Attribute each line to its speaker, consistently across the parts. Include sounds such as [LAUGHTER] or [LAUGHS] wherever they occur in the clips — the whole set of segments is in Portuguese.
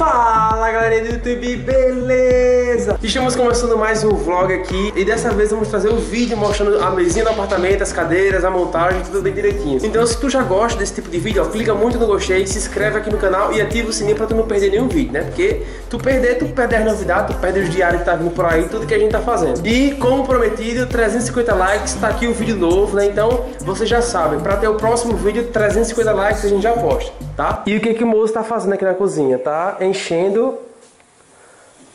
Speaker 1: Fala galera do YouTube, beleza? Estamos começando mais um vlog aqui e dessa vez vamos trazer um vídeo mostrando a mesinha do apartamento, as cadeiras, a montagem, tudo bem direitinho. Então se tu já gosta desse tipo de vídeo, ó, clica muito no gostei, se inscreve aqui no canal e ativa o sininho pra tu não perder nenhum vídeo, né? Porque tu perder, tu perde as novidades, tu perde os diários que tá vindo por aí, tudo que a gente tá fazendo. E como prometido, 350 likes, tá aqui o um vídeo novo, né? Então vocês já sabem, pra ter o próximo vídeo, 350 likes a gente já posta, tá? E o que que o moço tá fazendo aqui na cozinha? Tá enchendo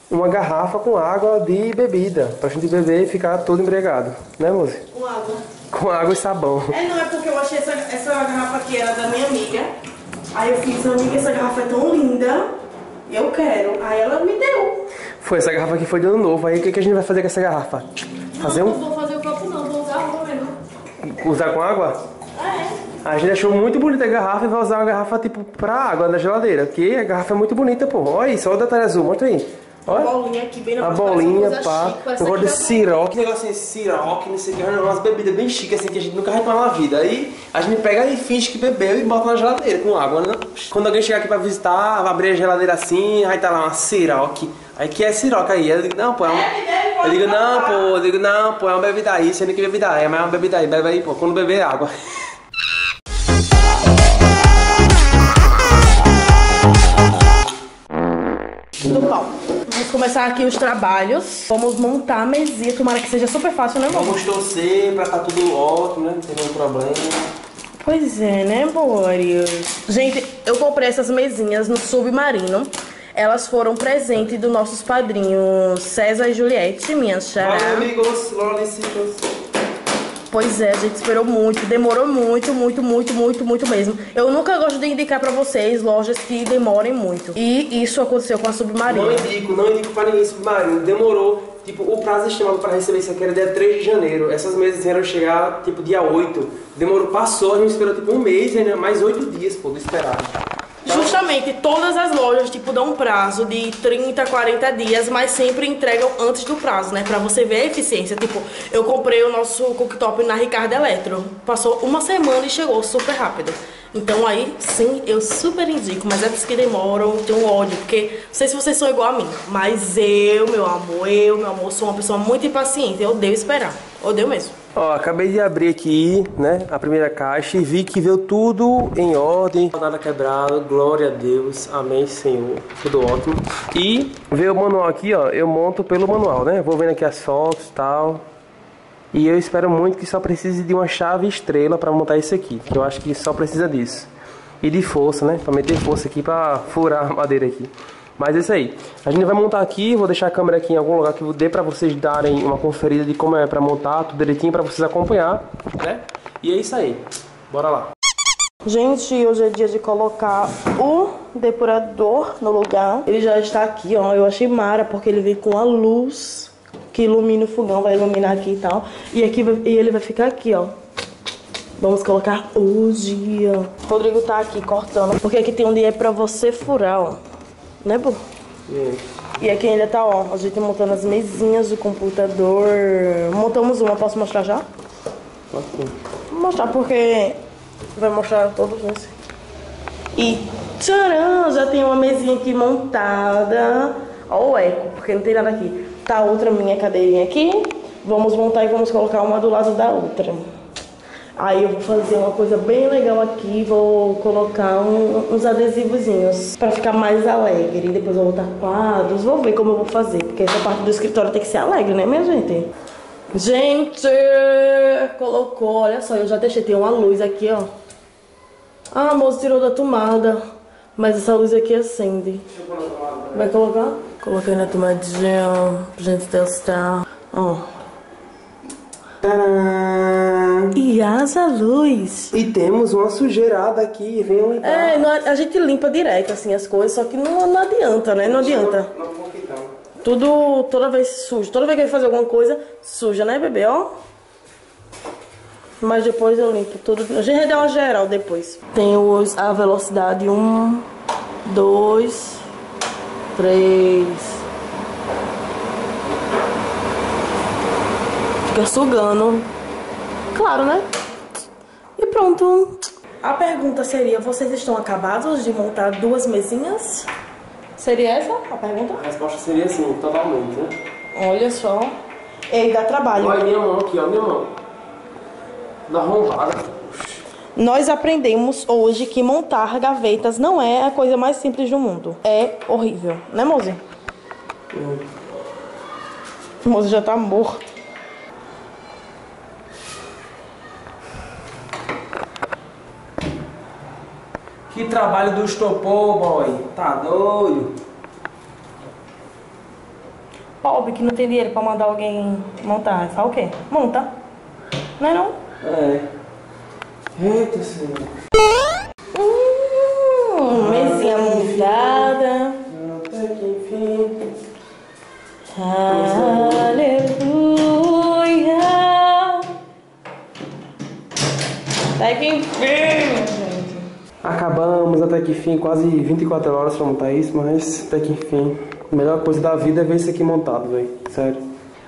Speaker 1: uma garrafa com água de bebida, pra gente beber e ficar todo embriagado, né, moça?
Speaker 2: Com água.
Speaker 1: Com água e sabão.
Speaker 2: É, não, é porque eu achei essa, essa garrafa aqui, era da minha amiga. Aí eu fiz, amiga, essa garrafa é tão linda, eu quero. Aí ela me deu.
Speaker 1: Foi, essa garrafa aqui foi de ano novo, aí o que, que a gente vai fazer com essa garrafa? Fazer
Speaker 3: não,
Speaker 1: um...
Speaker 3: não vou fazer o copo não, vou usar água mesmo.
Speaker 1: Usar com água?
Speaker 3: É.
Speaker 1: A gente achou muito bonita a garrafa e vai usar uma garrafa tipo pra água na geladeira, porque a garrafa é muito bonita, pô. Olha isso, olha o detalhe azul, mostra aí.
Speaker 2: A
Speaker 1: Olha.
Speaker 2: bolinha aqui bem na
Speaker 1: A bolinha, pá. Eu gosto de
Speaker 3: da-
Speaker 1: siroque. Que negócio assim, siroque, não sei o que, umas bebidas bem chiques assim que a gente nunca vai tomar na vida. Aí a gente pega e finge que bebeu e bota na geladeira com água, né? Quando alguém chegar aqui pra visitar, vai abrir a geladeira assim, aí tá lá uma siroque. Aí que é siroque aí? Eu digo, não, pô, é um. Eu digo, não, pô, eu digo, não, pô, é uma bebida aí, você nem que bebida aí, mas é uma bebida aí, bebe aí, pô, quando beber é água. [LAUGHS]
Speaker 2: do pau. Vamos começar aqui os trabalhos. Vamos montar a mesinha. Tomara que seja super fácil, né, amor?
Speaker 1: Vamos torcer pra tá tudo ótimo, né? Não tem nenhum problema.
Speaker 2: Pois é, né, Boris? Gente, eu comprei essas mesinhas no Submarino. Elas foram presente dos nossos padrinhos César e Juliette, minha xará.
Speaker 1: Olha, amigos, lolicitos.
Speaker 2: Pois é, a gente esperou muito, demorou muito, muito, muito, muito, muito mesmo. Eu nunca gosto de indicar pra vocês lojas que demorem muito. E isso aconteceu com a Submarino.
Speaker 1: Não indico, não indico pra ninguém submarino. Demorou. Tipo, o prazo estimado pra receber isso aqui era dia 3 de janeiro. Essas mesas vieram chegar, tipo, dia 8. Demorou, passou, a gente esperou, tipo, um mês, ainda mais 8 dias, pô, do esperado.
Speaker 2: Justamente, todas as lojas, tipo, dão um prazo de 30, 40 dias, mas sempre entregam antes do prazo, né? Pra você ver a eficiência. Tipo, eu comprei o nosso cooktop na Ricardo Eletro. Passou uma semana e chegou super rápido. Então aí, sim, eu super indico, mas é dos que demoram, tenho um ódio, porque não sei se vocês são igual a mim, mas eu, meu amor, eu, meu amor, sou uma pessoa muito impaciente, eu odeio esperar, odeio mesmo.
Speaker 1: Ó, acabei de abrir aqui, né, a primeira caixa e vi que veio tudo em ordem. Nada quebrado, glória a Deus, amém, Senhor, tudo ótimo. E veio o manual aqui, ó, eu monto pelo manual, né, vou vendo aqui as fotos e tal. E eu espero muito que só precise de uma chave estrela para montar isso aqui, que eu acho que só precisa disso. E de força, né, para meter força aqui para furar a madeira aqui. Mas é isso aí. A gente vai montar aqui, vou deixar a câmera aqui em algum lugar que dê pra vocês darem uma conferida de como é pra montar, tudo direitinho pra vocês acompanhar, né? E é isso aí. Bora lá.
Speaker 2: Gente, hoje é dia de colocar o depurador no lugar. Ele já está aqui, ó. Eu achei mara porque ele vem com a luz que ilumina o fogão, vai iluminar aqui e tal. E aqui e ele vai ficar aqui, ó. Vamos colocar hoje, ó. Rodrigo tá aqui cortando, porque aqui tem um dia pra você furar, ó. Né, Bu? E aqui ainda tá, ó, a gente montando as mesinhas do computador. Montamos uma, posso mostrar já? Vou mostrar porque vai mostrar todos esses. E tcharam, já tem uma mesinha aqui montada. Ó o eco, porque não tem nada aqui. Tá outra minha cadeirinha aqui. Vamos montar e vamos colocar uma do lado da outra. Aí eu vou fazer uma coisa bem legal aqui, vou colocar um- uns adesivozinhos pra ficar mais alegre. Depois eu vou botar quadros, vou ver como eu vou fazer, porque essa parte do escritório tem que ser alegre, né, minha gente? Gente, colocou, olha só, eu já deixei, tem uma luz aqui, ó. Ah, a moça tirou da tomada, mas essa luz aqui acende. Vai colocar? Coloquei na tomadinha pra gente testar. Ó.
Speaker 1: Tcharam!
Speaker 2: E haja luz.
Speaker 1: E temos uma sujeirada aqui, venham limpar.
Speaker 2: É, não- a gente limpa direto assim as coisas, só que não, não adianta, né? Não adianta.
Speaker 1: Não, não, então.
Speaker 2: Tudo, toda vez sujo. Toda vez que eu fazer alguma coisa, suja, né, bebê? Ó. Mas depois eu limpo tudo. A gente vai dar uma geral depois. Tem os, a velocidade 1, 2, 3. Fica sugando. Claro, né? E pronto. A pergunta seria: vocês estão acabados de montar duas mesinhas? Seria essa a pergunta?
Speaker 1: A resposta seria sim, totalmente, né?
Speaker 2: Olha só. Ei, dá trabalho.
Speaker 1: Olha minha mão aqui, ó, minha mão. Dá arrombada.
Speaker 2: Nós aprendemos hoje que montar gavetas não é a coisa mais simples do mundo. É horrível, né, Mozi? O Mozi já tá morto.
Speaker 1: Que trabalho do estopor, boy. Tá doido.
Speaker 2: Pobre que não tem dinheiro pra mandar alguém montar. Fala o quê? Monta. Não é não?
Speaker 1: É. Eita, senhor.
Speaker 2: Hum, mesinha montada.
Speaker 1: Até que enfim.
Speaker 2: Aleluia. Até que enfim, gente.
Speaker 1: Acabamos até que enfim, quase 24 horas pra montar isso, mas até que enfim. A melhor coisa da vida é ver isso aqui montado, velho. Sério.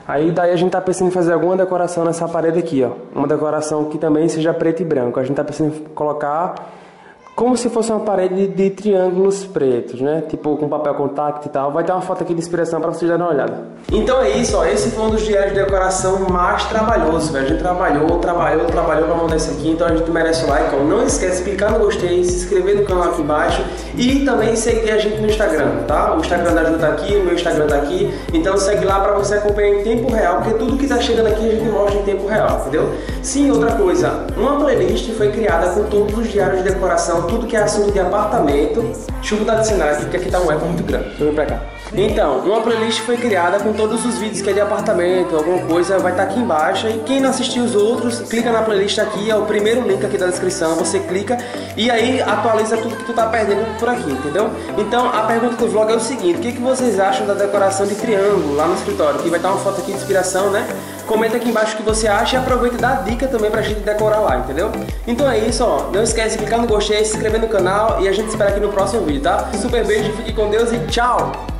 Speaker 1: Aí daí a gente tá pensando em fazer alguma decoração nessa parede aqui, ó. Uma decoração que também seja preto e branco. A gente tá pensando em colocar como se fosse uma parede de, triângulos pretos, né? Tipo com papel contact e tal. Vai ter uma foto aqui de inspiração pra vocês darem uma olhada. Então é isso, ó. Esse foi um dos diários de decoração mais trabalhosos, velho. A gente trabalhou, trabalhou, trabalhou pra montar isso aqui. Então a gente merece o like, ó. Não esquece de clicar no gostei, se inscrever no canal aqui embaixo e também seguir a gente no Instagram, tá? O Instagram da Ju tá aqui, o meu Instagram tá aqui. Então segue lá pra você acompanhar em tempo real, porque tudo que tá chegando aqui a gente mostra em tempo real, entendeu? Sim, outra coisa, uma playlist foi criada com todos os diários de decoração, tudo que é assunto de apartamento. De cenário aqui, porque aqui tá um eco muito grande. Deixa eu vir pra cá. Então, uma playlist foi criada com todos os vídeos que é de apartamento, alguma coisa, vai estar aqui embaixo. E quem não assistiu os outros, clica na playlist aqui, é o primeiro link aqui da descrição. Você clica e aí atualiza tudo que tu tá perdendo por aqui, entendeu? Então, a pergunta do vlog é o seguinte: o que, que vocês acham da decoração de triângulo lá no escritório? Que vai estar uma foto aqui de inspiração, né? Comenta aqui embaixo o que você acha e aproveita e dá dica também pra gente decorar lá, entendeu? Então é isso, ó. Não esquece de clicar no gostei, se inscrever no canal e a gente espera aqui no próximo vídeo, tá? Super beijo, fique com Deus e tchau!